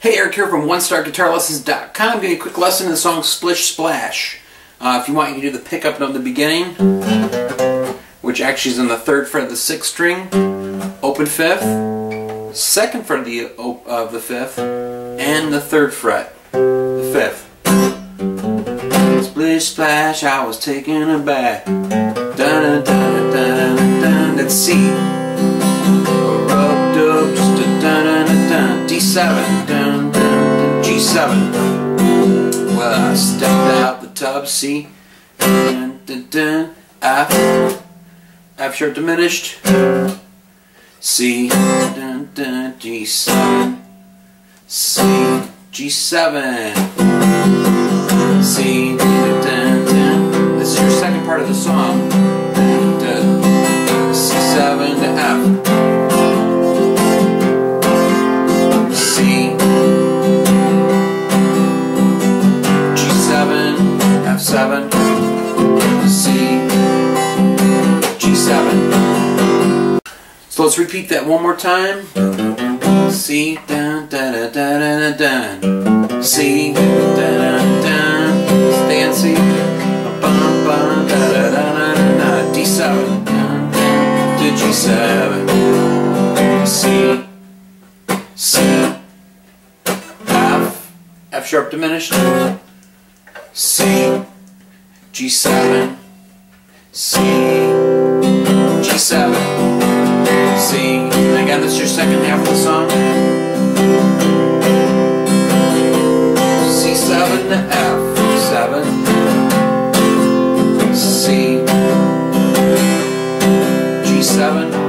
Hey, Eric here from OneStarGuitarLessons.com. Give you a quick lesson in the song Splish Splash. Uh, if you want, you can do the pickup note in the beginning, which actually is in the third fret of the sixth string, open fifth, second fret of the, of the fifth, and the third fret, the fifth. Splish splash, I was taking a bath. Dun dun dun dun dun. That's C. Rubbed up just a dun dun dun dun. D7. Dun G7. Well, I stepped out the tub. C. Dun dun dun. F. F sharp diminished. C. Dun dun. G7. C. G7. C. Dun, dun, dun. This is your second part of the song. Dun, dun. C7 to F. F7, C, G7. So let's repeat that one more time. C, dun, dun, dun, dun, dun, dun. C, dun, dun, dun. Stay in C. Bum, bum, da, da, da, da, da, da. D7, dun, dun, to G7. C, C, F, F sharp diminished. C, G7, C, G7, C. And again, that's your second half of the song. C7 F7, C, G7,